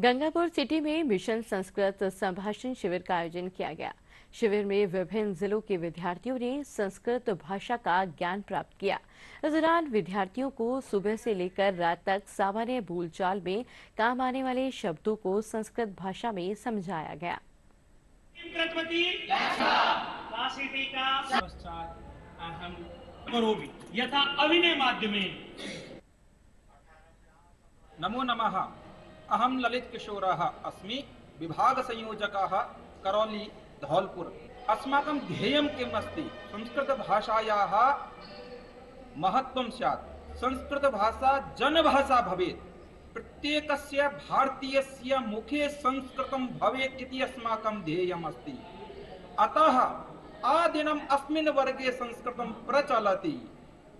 Gangapur city में mission Sanskrit संभाषण शिविर का आयोजन किया गया। शिविर में विभिन्न जिलों के विद्यार्थियों ने संस्कृत भाषा का ज्ञान प्राप्त किया। इस दौरान विद्यार्थियों को सुबह से लेकर रात तक सामान्य बोलचाल में काम आने वाले शब्दों को संस्कृत भाषा में समझाया गया। यथा अभिनय नमो नमः। अहं ललित किशोरः अस्मि, विभागसंयोजकः करौली धौलपुर। अस्माकं ध्येयं किम् अस्ति? संस्कृतभाषायाः महत्त्वं स्यात्। संस्कृतभाषा जनभाषा भवेत्। प्रत्येकस्य भारतीयस्य मुखे संस्कृत इति अस्माकं ध्येयम् अस्ति। अतः आदिनम् अस्मिन् वर्गे संस्कृतं प्रचलति।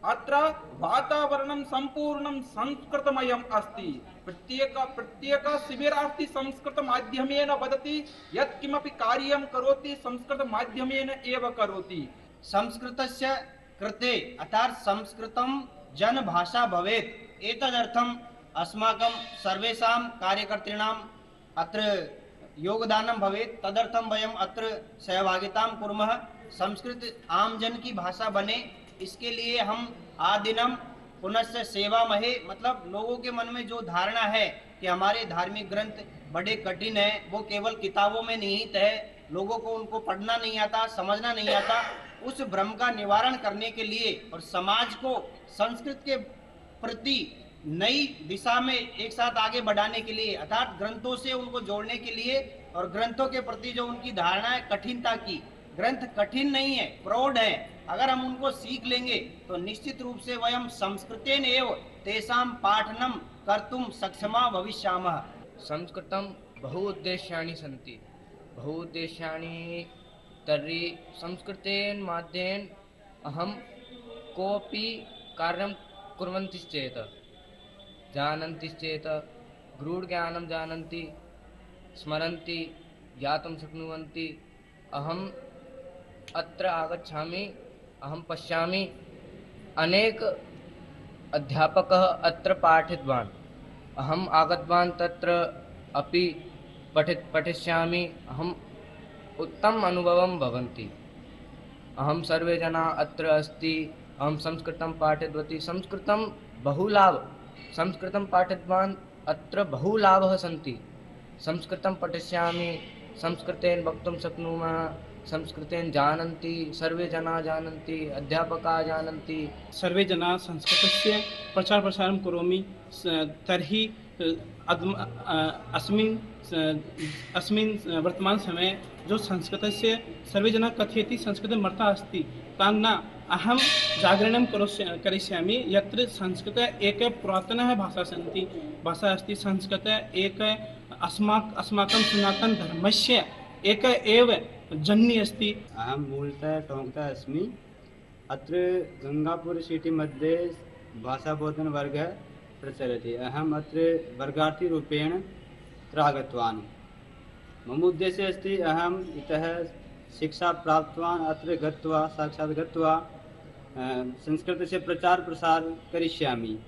अत्र वातावरणं सम्पूर्णं संस्कृतमयम् अस्ति। प्रत्येक प्रत्येक शिबिरार्थी संस्कृतमाध्यमेन वदति, यत्किमपि कार्यं करोति, संस्कृतमाध्यमेन एव करोति। संस्कृतस्य कृते अर्थात् संस्कृतं जनभाषा भवेत्। एतदर्थम् अस्माकं सर्वेषां कार्यकर्तॄणाम् अत्र योगदानं भवेत्। तदर्थं वयम् अत्र सहभागितां कुर्मः। संस्कृत आम जन की भाषा बने इसके लिए हम आदिनम पुनश्च सेवा महे मतलब लोगों के मन में जो धारणा है कि हमारे धार्मिक ग्रंथ बड़े कठिन है, वो केवल किताबों में निहित है, लोगों को उनको पढ़ना नहीं आता, समझना नहीं आता, उस भ्रम का निवारण करने के लिए और समाज को, संस्कृत के प्रति नई दिशा में एक साथ आगे बढ़ाने के लिए, अर्थात ग्रंथों से उनको जोड़ने के लिए और ग्रंथों के प्रति जो उनकी धारणा है, कठिनता की ग्रंथ कठिन नहीं है, प्रौढ़ है। अगर हम उनको सीख लेंगे तो निश्चित रूप से वयम संस्कृतेन एव तेषाम पाठनम कर्तुम सक्षमा भविष्यामः। संस्कृतं बहु उद्देश्यानि सन्ति। बहु उद्देश्यानि तर्हि संस्कृतेन माध्यमेन अहं कोऽपि कार्यं कुर्वन्तिश्चेत्। जानन्तिश्चेत्, गूढज्ञानं जानन्ति, स्मरन्ति, ज्ञातुं शक्नुवन्ति। अहम् अत्र आगच्छामि, अहं पश्यामि, अनेक अध्यापकः अत्र पाठितवान्। अहम् आगतवान् तत्र, अपि पठित पठिष्यामि अहम् उत्तम अनुभवं भवन्ति। अहं सर्वे जनाः अत्र अस्ति, अहं संस्कृतं पाठितवती, संस्कृतं बहु लाभ, संस्कृतं पाठितवान् अत्र बहु लाभः सन्ति। संस्कृतं पठिष्यामि, संस्कृतेन वक्तुं शक्नुमः संस्कृतेन जानन्ति, सर्वे जनाः जानन्ति, अध्यापकाः जानन्ति। सर्वे जनाः संस्कृतस्य प्रचार प्रसारं करोमि तर्हि अस्मिन् अस्मिन् वर्तमानसमये जो संस्कृतस्य सर्वे जनाः कथयति, संस्कृते मर्ता अस्ति, तान् न अहं जागरणं करोष्य, करिष्यामि। यत्र संस्कृत एक पुरातनः भाषा सन्ति, भाषा अस्ति संस्कृत एक अस्माक, अस्माकं सनातनधर्मस्य एक एव जन्य अस्ति। अहं मूलतः टोङ्कता अस्मि। अत्र गङ्गापुर सिटी मध्ये भाषाबोधनवर्गः प्रचलति। अहम् अत्र वर्गार्थीरूपेण अत्र आगतवान् मम उद्देश्यः अस्ति, अहम् इतः शिक्षा प्राप्तवान्, अत्र गत्वा, साक्षात् गत्वा संस्कृतस्य प्रचार प्रसार करिष्यामि।